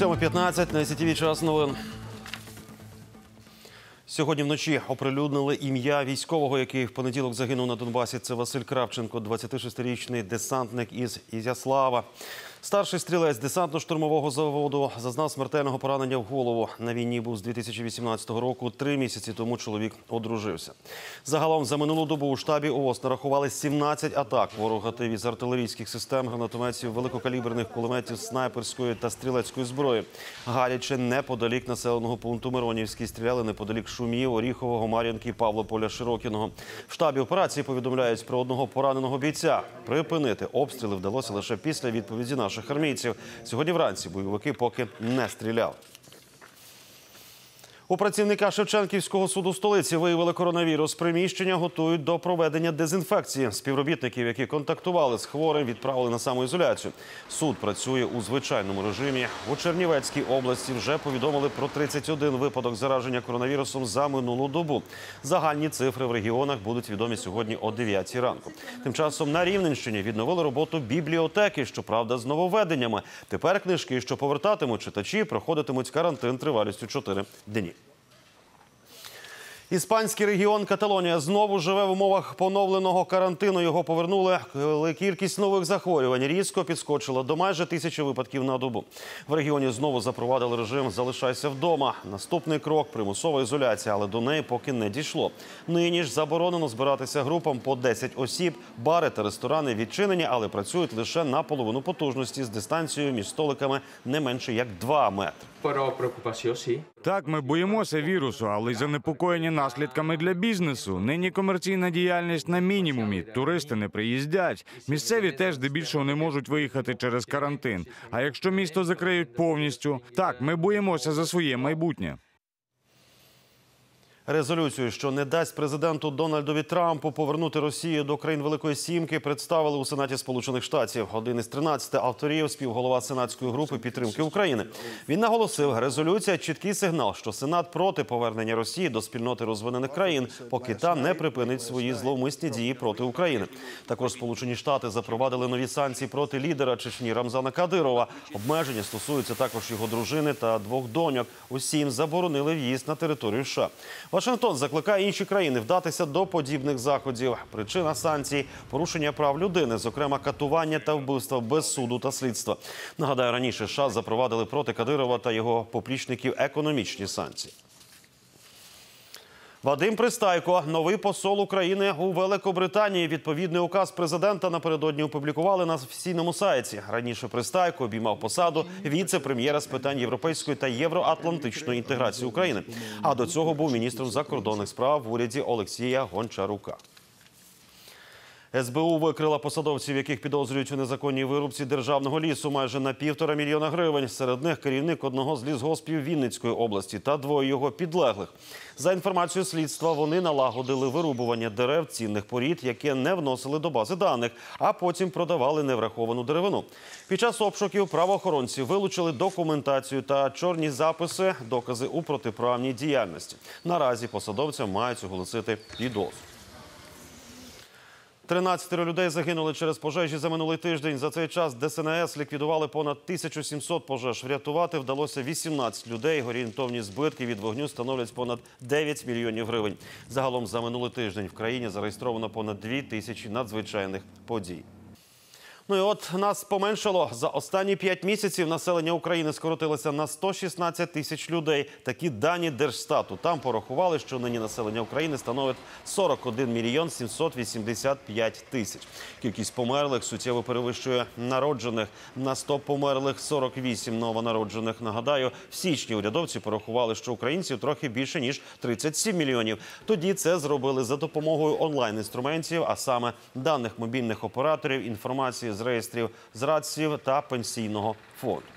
7.15 на ICTV час новин. Сьогодні вночі оприлюднили ім'я військового, який в понеділок загинув на Донбасі. Це Василь Кравченко, 26-річний десантник із Ізяслава. Старший стрілець десантно-штурмового взводу зазнав смертельного поранення в голову. На війні був з 2018 року. Три місяці тому чоловік одружився. Загалом за минулу добу у штабі ООС нарахували 17 атак. Ворог гатив із артилерійських систем, гранатометів, великокаліберних кулеметів, снайперської та стрілецької зброї. Гаряче неподалік населеного пункту Миронівський стріляли неподалік Шумів, Оріхового, Мар'янки, Павлополя, Широкіного. В штабі операції повідомляють про одного пораненого бійця. Припинити обстріли вдалося лише після відповіді наших армійців. Сьогодні вранці бойовики поки не стріляли. У працівника Шевченківського суду столиці виявили коронавірус. Приміщення готують до проведення дезінфекції. Співробітників, які контактували з хворим, відправили на самоізоляцію. Суд працює у звичайному режимі. У Чернівецькій області вже повідомили про 31 випадок зараження коронавірусом за минулу добу. Загальні цифри в регіонах будуть відомі сьогодні о 9 ранку. Тим часом на Рівненщині відновили роботу бібліотеки, щоправда, з нововведеннями. Тепер книжки, що повертатимуть читачі, проходитимуть карантин тривалістю 4 дні. Іспанський регіон Каталонія знову живе в умовах поновленого карантину. Його повернули, коли кількість нових захворювань різко підскочила до майже тисячі випадків на добу. В регіоні знову запровадили режим Залишайся вдома. Наступний крок примусова ізоляція, але до неї поки не дійшло. Нині ж заборонено збиратися групам по 10 осіб. Бари та ресторани відчинені, але працюють лише на половину потужності з дистанцією між столиками не менше як 2 метри. Так, ми боїмося вірусу, але й занепокоєні наслідками для бізнесу. Нині комерційна діяльність на мінімумі. Туристи не приїздять. Місцеві теж дебільшого не можуть виїхати через карантин. А якщо місто закриють повністю, так ми боїмося за своє майбутнє. Резолюцію, що не дасть президенту Дональдові Трампу повернути Росію до країн Великої Сімки, представили у Сенаті Сполучених Штатів. Один із 13 авторів, співголова сенатської групи підтримки України. Він наголосив, резолюція чіткий сигнал, що Сенат проти повернення Росії до спільноти розвинених країн, поки та не припинить свої зловмисні дії проти України. Також Сполучені Штати запровадили нові санкції проти лідера Чечні Рамзана Кадирова. Обмеження стосуються також його дружини та двох доньок. Усім заборонили в'їзд на територію США. Вашингтон закликає інші країни вдатися до подібних заходів. Причина санкцій – порушення прав людини, зокрема катування та вбивства без суду та слідства. Нагадаю, раніше США запровадили проти Кадирова та його поплічників економічні санкції. Вадим Пристайко, новий посол України у Великобританії. Відповідний указ президента напередодні опублікували на офіційному сайті. Раніше Пристайко обіймав посаду віце-прем'єра з питань європейської та євроатлантичної інтеграції України. А до цього був міністром закордонних справ в уряді Олексія Гончарука. СБУ викрила посадовців, яких підозрюють у незаконній вирубці державного лісу майже на півтора мільйона гривень. Серед них керівник одного з лісгоспів Вінницької області та двоє його підлеглих. За інформацією слідства, вони налагодили вирубування дерев цінних порід, яке не вносили до бази даних, а потім продавали невраховану деревину. Під час обшуків правоохоронці вилучили документацію та чорні записи, докази у протиправній діяльності. Наразі посадовцям мають оголосити підозру. 13 людей загинули через пожежі за минулий тиждень. За цей час ДСНС ліквідували понад 1700 пожеж. Врятувати вдалося 18 людей. Орієнтовні збитки від вогню становлять понад 9 мільйонів гривень. Загалом за минулий тиждень в країні зареєстровано понад 2 тисячі надзвичайних подій. Ну і от нас поменшало за останні п'ять місяців. Населення України скоротилося на 116 тисяч людей. Такі дані Держстату. Там порахували, що нині населення України становить 41 мільйон 785 тисяч. Кількість померлих суттєво перевищує народжених. На 100 померлих 48 новонароджених. Нагадаю, в січні урядовці порахували, що українців трохи більше ніж 37 мільйонів. Тоді це зробили за допомогою онлайн-інструментів, а саме даних мобільних операторів, інформації з реєстрів зрадців та пенсійного фонду.